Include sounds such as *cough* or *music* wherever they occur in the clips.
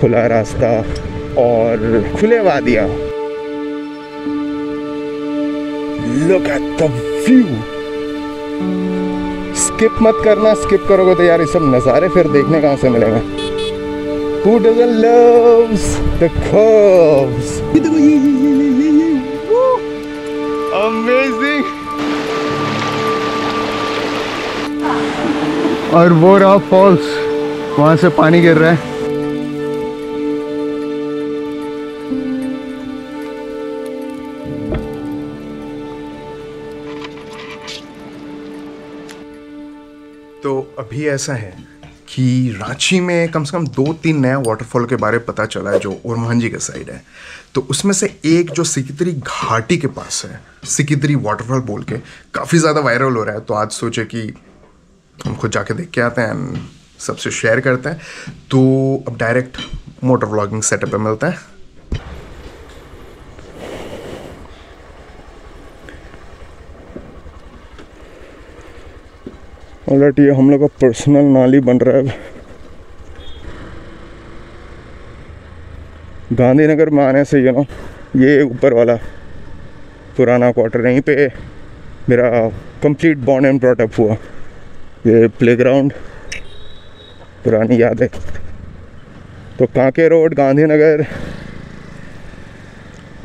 खुला रास्ता और खुले वादियाँ। Look at the view skip मत करना स्किप करोगे तो यार ये सब नज़ारे फिर देखने कहाँ से मिलेंगे? Who doesn't loves the curves? Amazing और वो रहा फॉल्स वहाँ से पानी गिर रहा है। अभी ऐसा है कि रांची में कम से कम दो तीन नया वाटरफॉल के बारे में पता चला है जो ओरमांझी के साइड है। तो उसमें से एक जो सिकितरी घाटी के पास है सिकितरी वाटरफॉल बोल के, काफ़ी ज़्यादा वायरल हो रहा है। तो आज सोचे कि हम खुद जाके देख के आते हैं and सबसे शेयर करते हैं। तो अब डायरेक्ट मोटर व्लॉगिंग सेटअप पे मिलता हैं। ऑलरेडी ये हम लोग का पर्सनल नाली बन रहा है गांधीनगर में आने से यू नो ये ऊपर वाला पुराना क्वार्टर यहीं पे मेरा कंप्लीट बॉर्न एंड ब्रॉटअप हुआ। ये प्लेग्राउंड पुरानी याद। है तो कांके रोड, गांधीनगर,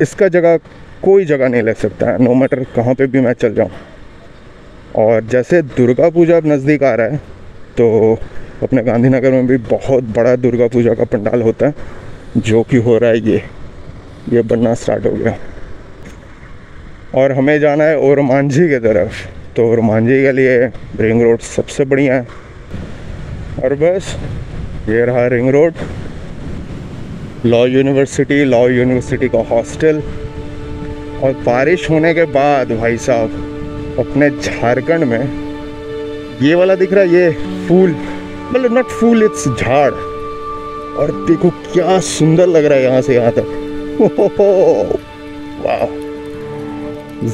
इसका जगह कोई जगह नहीं ले सकता। है नो मैटर कहाँ पे भी मैं चल जाऊँ। और जैसे दुर्गा पूजा अब नज़दीक आ रहा है तो अपने गांधीनगर में भी बहुत बड़ा दुर्गा पूजा का पंडाल होता है, जो कि हो रहा है ये। ये बनना स्टार्ट हो गया। और हमें जाना है ओरमांझी की तरफ़। तो ओरमांझी के लिए रिंग रोड सबसे बढ़िया है। और बस, ये रहा ring road. Law university law university का हॉस्टल। और बारिश होने के बाद भाई साहब अपने झारखंड में ये वाला दिख रहा है, ये फूल मतलब नॉट फूल इट्स झाड़। और देखो क्या सुंदर लग रहा है यहाँ से यहाँ तक। वाह,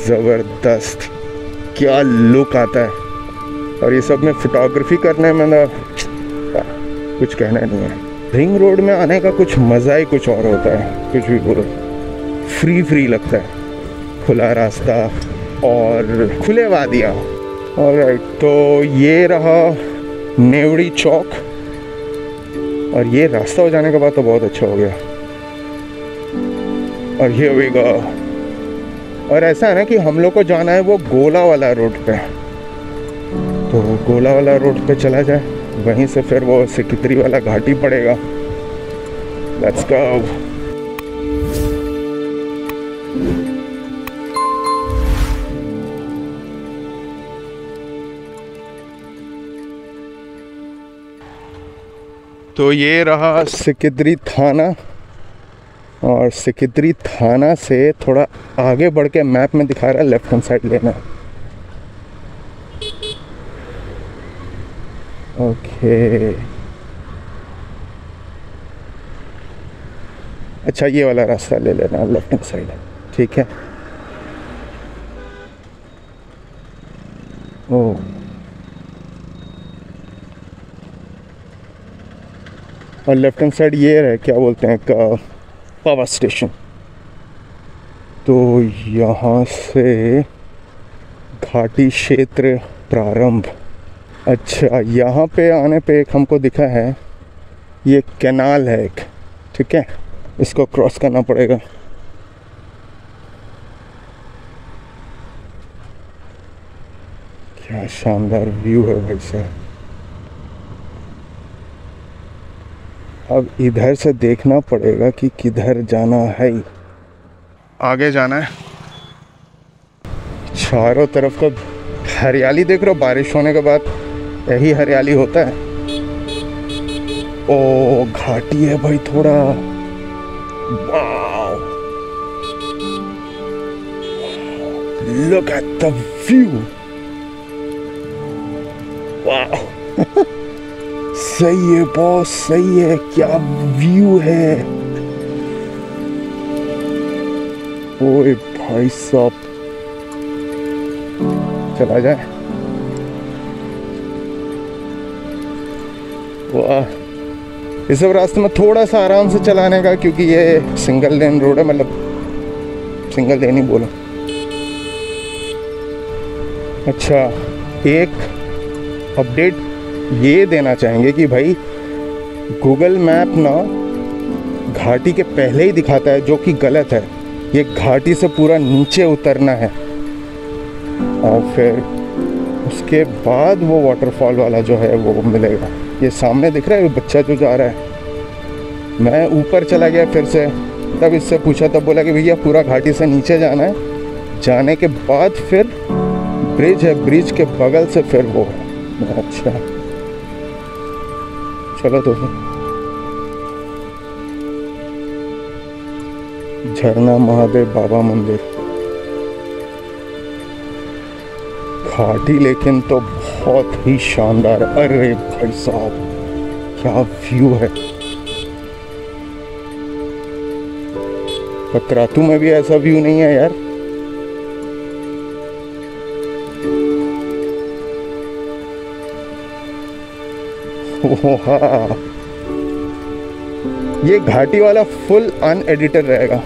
ज़बरदस्त, क्या लुक आता है। और ये सब में फोटोग्राफी करने में ना, कुछ कहना नहीं है। रिंग रोड में आने का कुछ मज़ा ही कुछ और होता है, कुछ भी बोलो। फ्री फ्री लगता है, खुला रास्ता। और खुले वादियाँ। और तो ये रहा नेवड़ी चौक। और ये रास्ता हो जाने के बाद तो बहुत अच्छा हो गया। और ये होगा और ऐसा है ना कि हम लोग को जाना है वो गोला वाला रोड पे। तो गोला वाला रोड पे चला जाए। वहीं से फिर वो सिकितरी वाला घाटी पड़ेगा। लेट्स गो तो ये रहा सिकिदरी थाना और सिकिदरी थाना से थोड़ा आगे बढ़ के मैप में दिखा रहा है लेफ़्ट हैंड साइड लेना ओके अच्छा ये वाला रास्ता ले लेना लेफ़्ट हैंड साइड ठीक है। ओ और लेफ़्ट हैंड साइड ये है, क्या बोलते हैं, का पावर स्टेशन तो यहाँ से घाटी क्षेत्र प्रारंभ. अच्छा यहाँ पे आने पे एक हमको दिखा है, ये कैनाल है एक, ठीक है? इसको क्रॉस करना पड़ेगा. क्या शानदार व्यू है भाई साहब. अब इधर से देखना पड़ेगा कि किधर जाना है। आगे जाना है। चारों तरफ़ का हरियाली देख रहे हो बारिश होने के बाद यही हरियाली होता है। ओ घाटी है भाई थोड़ा। लुक एट द व्यू सही है बहुत सही है, क्या व्यू है? ओए भाई साहब। चला जाए। वाह। इस सब रास्ते में थोड़ा सा आराम से चलाने का, क्योंकि ये सिंगल लेन रोड है मतलब सिंगल लेन ही बोलो। अच्छा एक अपडेट ये देना चाहेंगे कि भाई गूगल मैप ना घाटी के पहले ही दिखाता है जो कि गलत है। ये घाटी से पूरा नीचे उतरना है। और फिर उसके बाद वो वाटरफॉल वाला जो है वो मिलेगा। ये सामने दिख रहा है, बच्चा जो जा रहा है। मैं ऊपर चला गया फिर से। तब इससे पूछा, तब बोला कि भैया, पूरा घाटी से नीचे जाना है। जाने के बाद फिर ब्रिज है, ब्रिज के बगल से फिर वो है। अच्छा। चलो तो झरना महादेव बाबा मंदिर। घाटी लेकिन तो बहुत ही शानदार। अरे भाई साहब, क्या व्यू है। पतरातू में भी ऐसा व्यू नहीं है यार। ये घाटी वाला फुल अनएडिटेड रहेगा।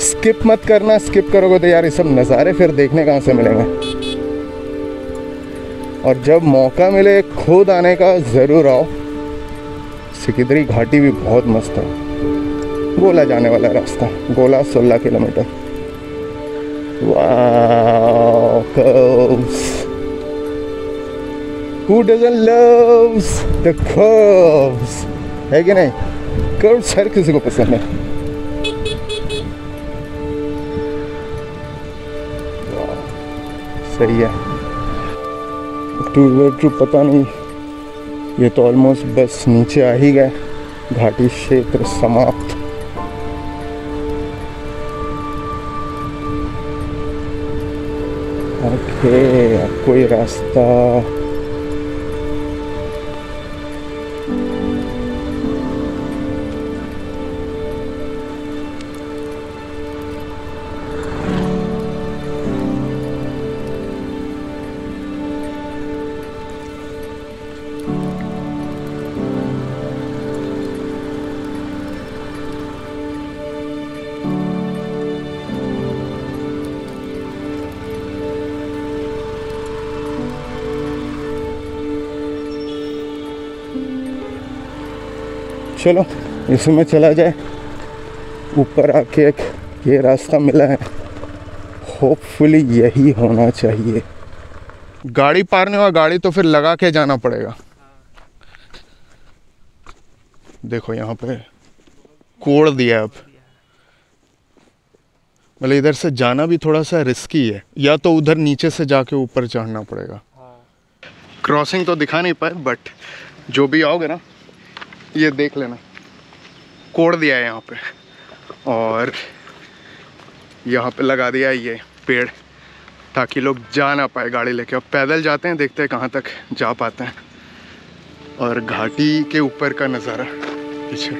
स्किप मत करना स्किप करोगे तो यार ये सब नज़ारे फिर देखने कहाँ से मिलेंगे। और जब मौका मिले खुद आने का, ज़रूर आओ। सिकिदरी घाटी भी बहुत मस्त है। गोला जाने वाला रास्ता, गोला 16 kilometre. Who doesn't loves the curves? है कि नहीं? कर्व्स हर किसी को पसंद है सही है। टू व्हीलर टू पता नहीं। ये तो ऑलमोस्ट बस नीचे आ ही गए। घाटी क्षेत्र समाप्त। ओके अब कोई रास्ता चलो इसमें चला जाए। ऊपर आके एक ये रास्ता मिला है। होपफुली यही होना चाहिए। गाड़ी पार नहीं हुआ गाड़ी तो फिर लगा के जाना पड़ेगा। देखो यहाँ पे कोड़ दिया अब। मतलब इधर से जाना भी थोड़ा सा रिस्की है। या तो उधर नीचे से जाके ऊपर चढ़ना पड़ेगा। क्रॉसिंग तो दिखा नहीं पाए बट जो भी आओगे ना ये देख लेना। कोड़ दिया है यहाँ पे। और यहाँ पे लगा दिया ये पेड़, ताकि लोग जा ना पाए गाड़ी लेके। अब पैदल जाते हैं, देखते हैं कहाँ तक जा पाते हैं। और घाटी के ऊपर का नज़ारा, पीछे।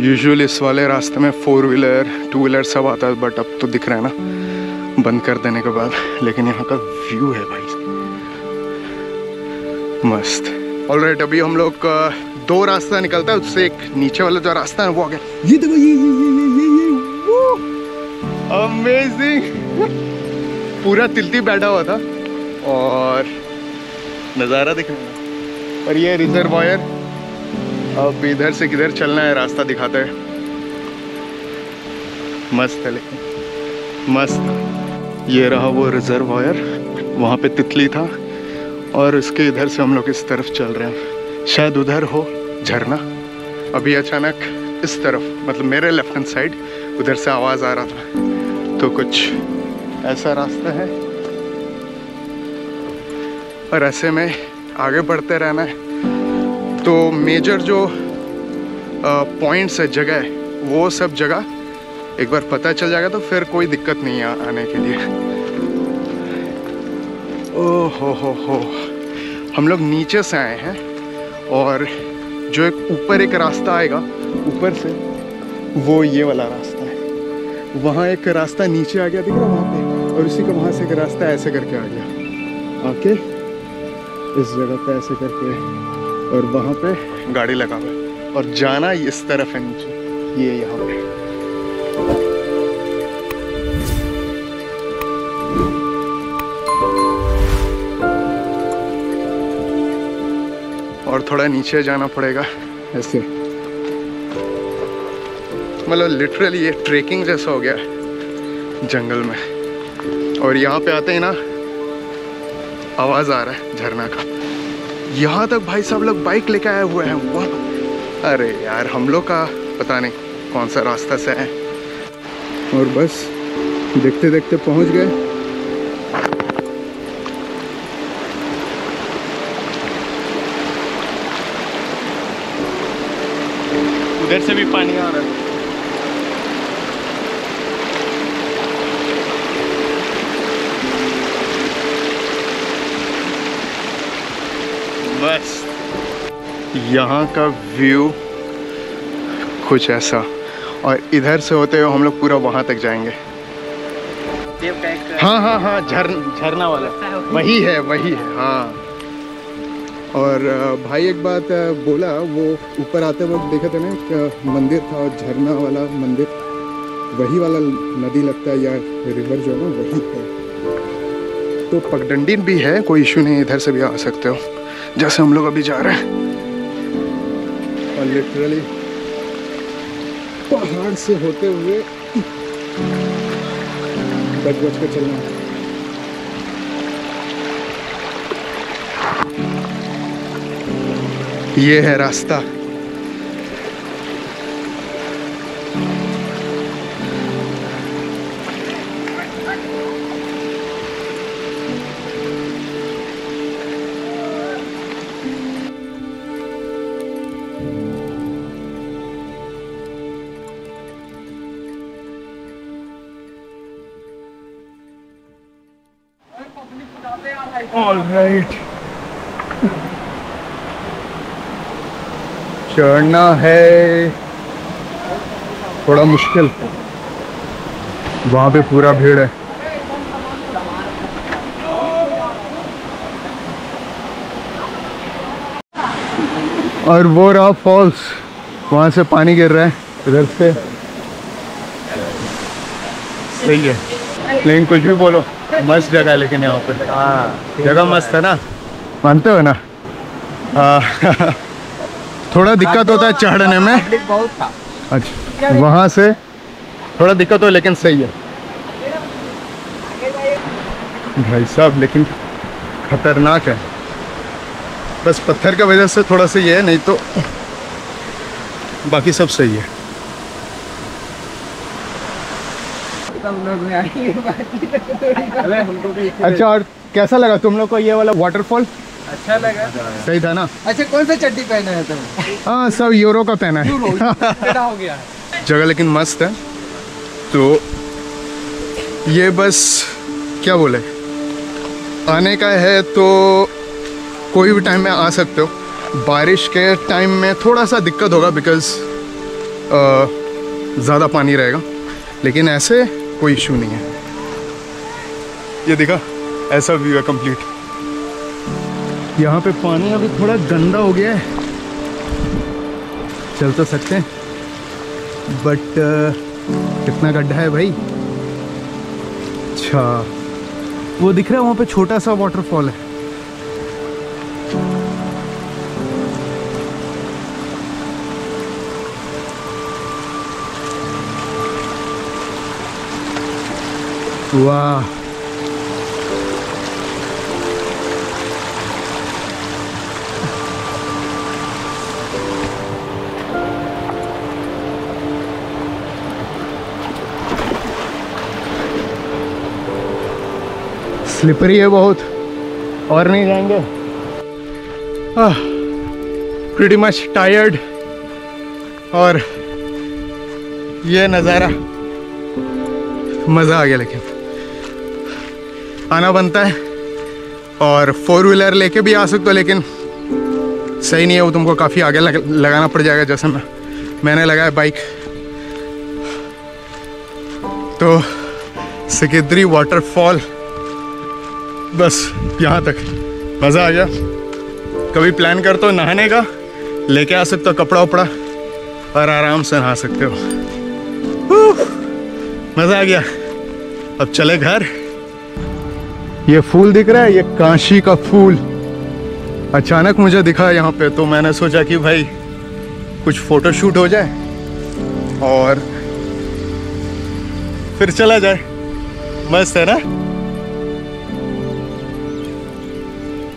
यूजुअल इस वाले रास्ते में फोर व्हीलर टू व्हीलर सब आता है बट अब तो दिख रहा है ना, बंद कर देने के बाद। लेकिन यहाँ का व्यू है भाई। मस्त। ऑलराइट अभी हम लोग दो रास्ता निकलता है, उससे एक नीचे वाला जो रास्ता है, वो आ गया ये देखो, ये ये ये ये ये ये अमेजिंग पूरा तिलती बैठा हुआ था। और नज़ारा दिख रहा और ये रिजर्वायर अब इधर से किधर चलना है, रास्ता दिखाता है। मस्त है लेकिन। मस्त। ये रहा वो रिजर्वायर वहाँ पे तितली था। और उसके इधर से हम लोग इस तरफ़ चल रहे हैं। शायद उधर हो, झरना। अभी अचानक इस तरफ़ मतलब मेरे लेफ़्ट हैंड साइड, उधर से आवाज़ आ रहा था। तो कुछ ऐसा रास्ता है। और ऐसे में आगे बढ़ते रहना है। तो मेजर जो पॉइंट्स है, जगह है, वो सब जगह एक बार पता चल जाएगा तो फिर कोई दिक्कत नहीं है आने के लिए। ओ हो हो हो। हम लोग नीचे से आए हैं और जो एक ऊपर एक रास्ता आएगा, ऊपर से वो ये वाला रास्ता है। वहाँ एक रास्ता नीचे आ गया, दिख रहा वहाँ पे, और उसी का वहाँ से एक रास्ता ऐसे करके आ गया। ओके इस जगह पे ऐसे करके और वहाँ पे गाड़ी लगा हुआ और जाना इस तरफ़ है नीचे, ये यहाँ पे। और थोड़ा नीचे जाना पड़ेगा। ऐसे। मतलब लिटरली ये ट्रेकिंग जैसा हो गया है जंगल में। और यहाँ पे आते ही ना आवाज़ आ रहा है झरना का। यहाँ तक भाई साहब लोग बाइक लेके आए हुए हैं वाह। अरे यार हम लोग का पता नहीं कौन सा रास्ता से है और बस देखते देखते पहुँच गए। उधर से भी पानी आ रहा है। बस। यहाँ का व्यू कुछ ऐसा। और इधर से होते हुए हम लोग पूरा वहाँ तक जाएँगे। हाँ हाँ हाँ झर झरना वाला। वही है वही है हाँ। और भाई एक बात बोला वो ऊपर आते वक्त देखे थे ना एक मंदिर था और झरना वाला मंदिर। वही वाला नदी लगता है या रिवर जो है ना वही है। तो पगडंडी भी है कोई इशू नहीं इधर से भी आ सकते हो जैसे हम लोग अभी जा रहे हैं। और लिटरली पहाड़ से होते हुए बच बच के चलना। ये है रास्ता। ऑल राइट चढ़ना है। थोड़ा मुश्किल। वहाँ पे पूरा भीड़ है। और वो रहा फॉल्स। वहाँ से पानी गिर रहा है इधर से। सही है। लेकिन कुछ भी बोलो मस्त जगह है लेकिन यहाँ पे। जगह मस्त है ना। मानते हो ना? हाँ। *laughs* थोड़ा दिक्कत होता है चढ़ने में। बहुत था। अच्छा वहाँ से थोड़ा दिक्कत हो लेकिन सही है। भाई साहब लेकिन खतरनाक है। बस पत्थर की वजह से थोड़ा सा ये है नहीं तो बाकी सब सही है। अच्छा और कैसा लगा तुम लोग को ये वाला वाटरफॉल अच्छा लगा। सही था ना? अच्छा कौन सा चड्डी पहने है तुम हाँ सब यूरो का पहना है। हो गया। जगह लेकिन मस्त है। तो ये बस क्या बोले? आने का है तो कोई भी टाइम में आ सकते हो। बारिश के टाइम में थोड़ा सा दिक्कत होगा बिकॉज़ ज़्यादा पानी रहेगा। लेकिन ऐसे कोई इशू नहीं है। ये देखा ऐसा व्यू है कंप्लीट यहाँ पे पानी अभी थोड़ा गंदा हो गया है। चल तो सकते हैं। बट कितना गड्ढा है भाई? अच्छा। वो दिख रहा है वहाँ पे छोटा सा वाटरफॉल है। वाह। स्लिपरी है बहुत। और नहीं जाएँगे। प्रीटी मच टायर्ड और ये नज़ारा मज़ा आ गया लेकिन। आना बनता है और फोर व्हीलर लेके भी आ सकते हो लेकिन सही नहीं है वो तुमको काफ़ी आगे लग, लगाना पड़ जाएगा जैसे मैं मैंने लगाया बाइक तो सिकिद्री वाटरफॉल बस, यहाँ तक। मज़ा आ गया। कभी प्लान कर तो नहाने का, लेके आ सकते हो कपड़ा उपड़ा, और आराम से नहा सकते हो। मज़ा आ गया। अब चले घर। ये फूल दिख रहा है, ये काशी का फूल। अचानक मुझे दिखा यहाँ पे तो मैंने सोचा कि भाई, कुछ फ़ोटो शूट हो जाए, और फिर चला जाए। मस्त है ना?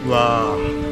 वाह